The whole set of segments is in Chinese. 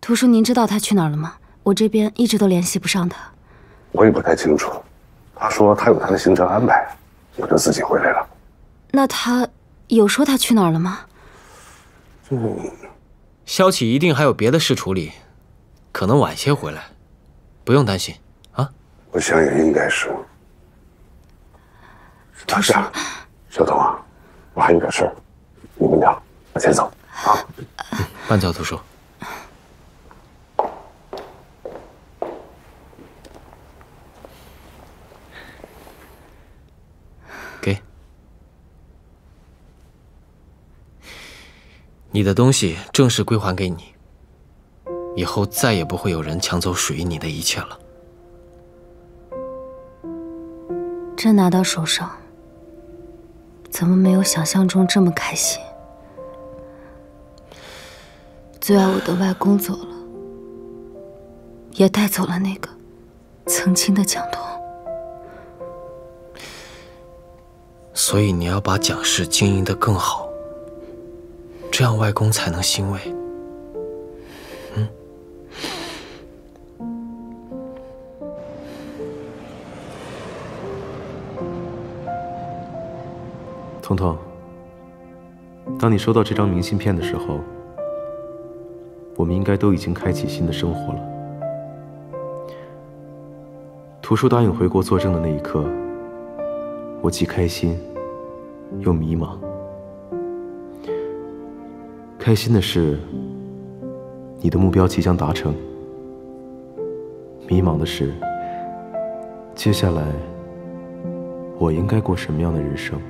图叔，您知道他去哪儿了吗？我这边一直都联系不上他。我也不太清楚。他说他有他的行程安排，我就自己回来了。那他有说他去哪儿了吗？嗯，萧启一定还有别的事处理，可能晚些回来，不用担心啊。我想也应该是。图叔，小童啊，我还有点事儿，你们聊，我先走啊。慢走，图叔。你的东西正式归还给你，以后再也不会有人抢走属于你的一切了。真拿到手上，怎么没有想象中这么开心？最爱我的外公走了，也带走了那个曾经的蒋彤。所以你要把蒋氏经营得更好，这样外公才能欣慰。嗯。彤彤，当你收到这张明信片的时候，我们应该都已经开启新的生活了。图叔答应回国作证的那一刻，我既开心又迷茫。开心的是，你的目标即将达成；迷茫的是，接下来我应该过什么样的人生？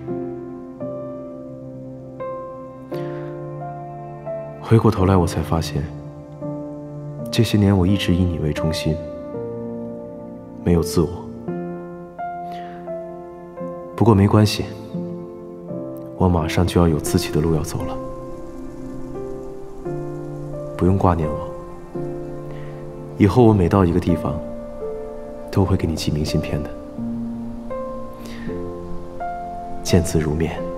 回过头来，我才发现。这些年，我一直以你为中心，没有自我。不过没关系，我马上就要有自己的路要走了，不用挂念我。以后我每到一个地方，都会给你寄明信片的，见字如面。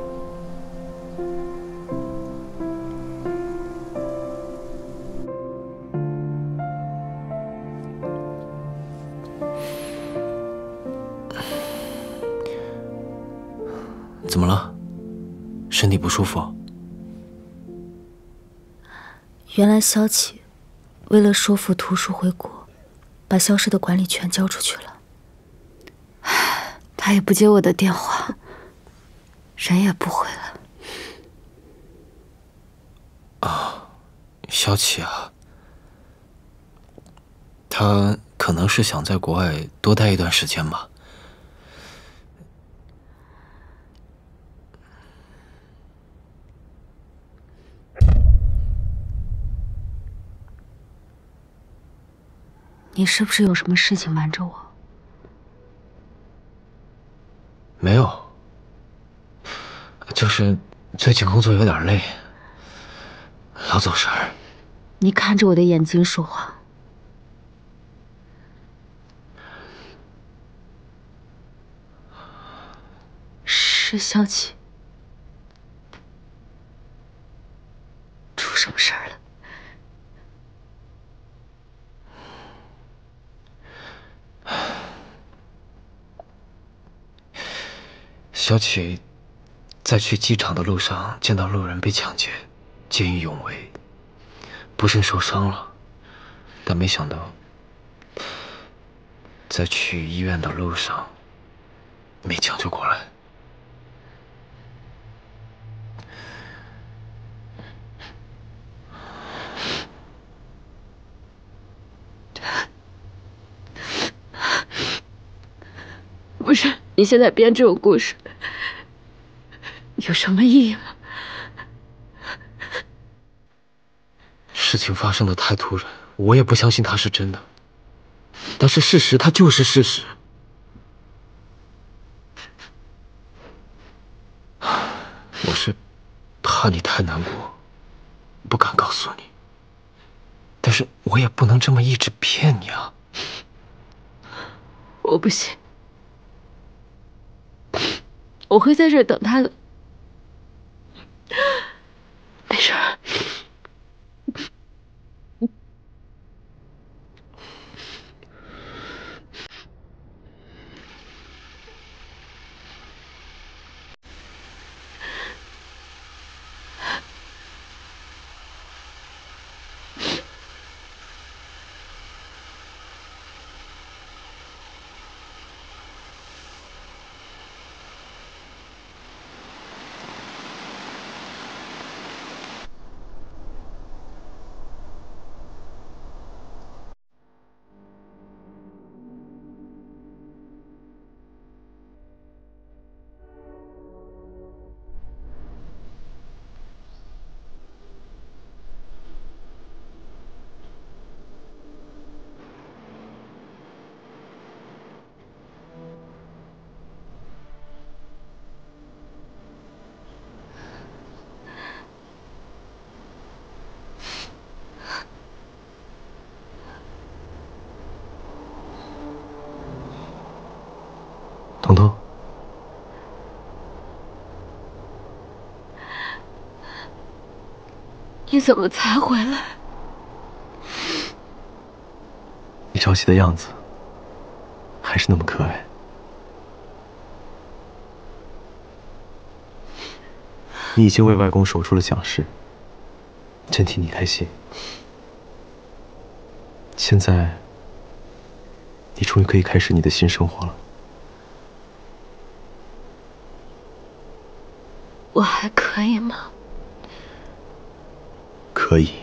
原来萧启为了说服图书回国，把萧氏的管理权交出去了。他也不接我的电话，人也不回来。啊，萧启啊，他可能是想在国外多待一段时间吧。你是不是有什么事情瞒着我？没有，就是最近工作有点累，老走神儿。你看着我的眼睛说话，是萧琪，出什么事儿了？萧启在去机场的路上见到路人被抢劫，见义勇为，不慎受伤了，但没想到在去医院的路上没抢救过来。不是，你现在编这种故事。有什么意义吗？事情发生的太突然，我也不相信它是真的。但是事实，它就是事实。我是怕你太难过，不敢告诉你。但是我也不能这么一直骗你啊！我不信，我会在这等他的。没事儿。你怎么才回来？你着急的样子，还是那么可爱。你已经为外公守住了蒋氏，真替你开心。现在，你终于可以开始你的新生活了。我还可以吗？可以。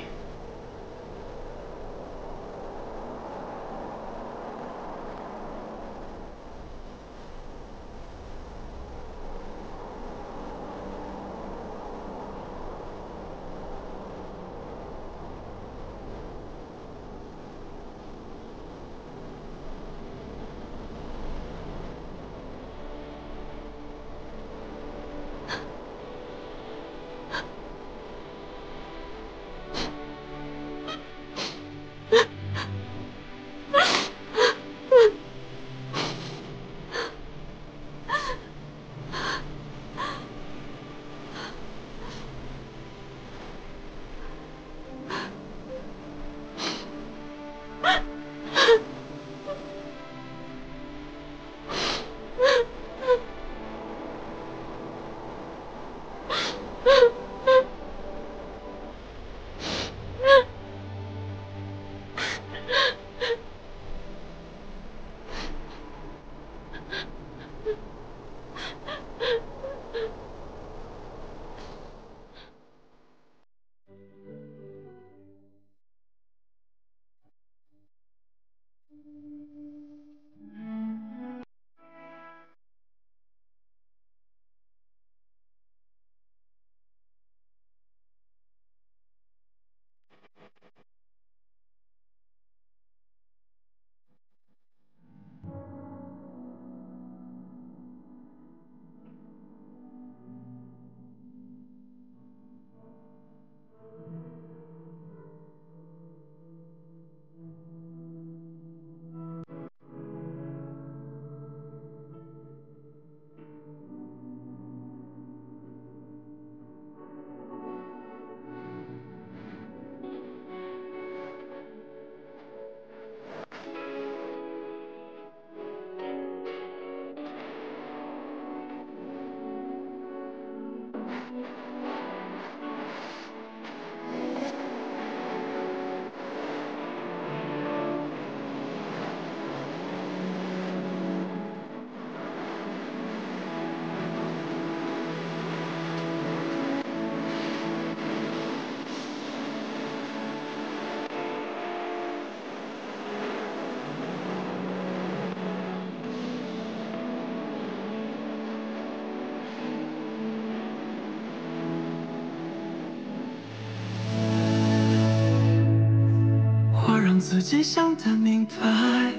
自己想的明白，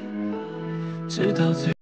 直到最。